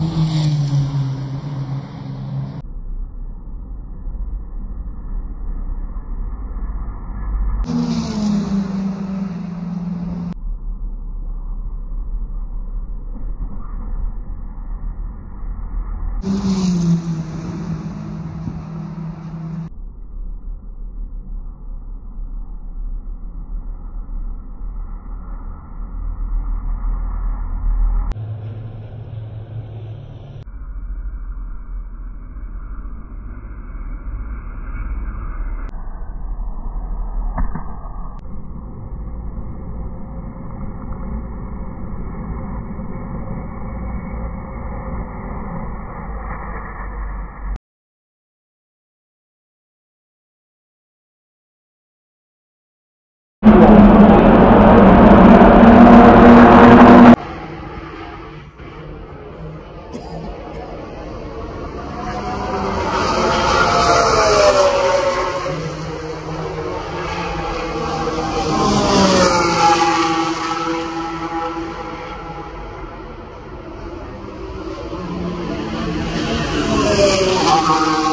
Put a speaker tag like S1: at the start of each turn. S1: Thank mm -hmm. you. Amen.